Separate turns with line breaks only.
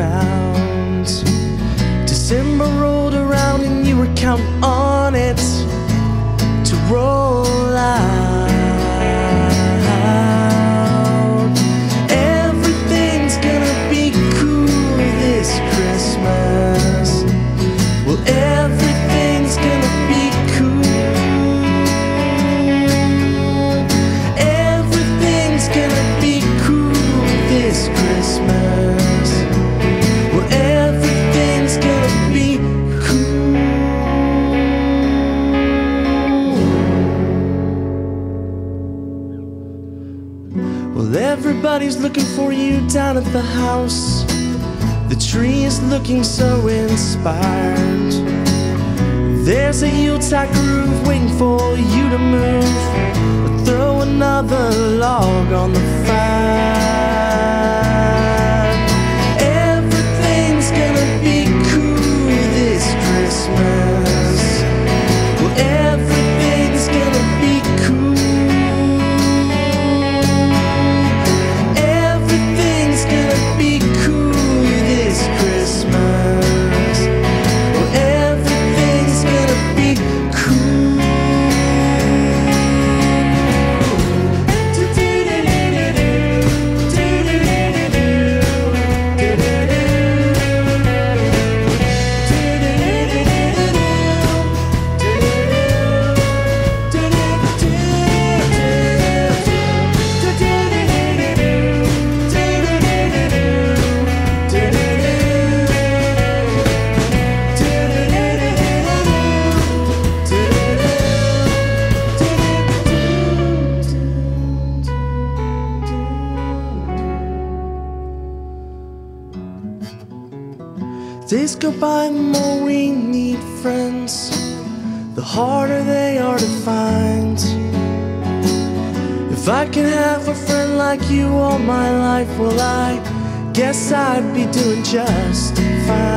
found. December rolled around and you were counting on it to roll Well, everybody's looking for you down at the house. The tree is looking so inspired. There's a Yuletide groove waiting for you to move. Throw another log on the Days go by, the more we need friends, the harder they are to find. If I can have a friend like you all my life, well, I guess I'd be doing just fine.